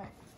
All right.